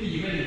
立即为你